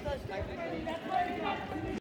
বাতাস লাগবে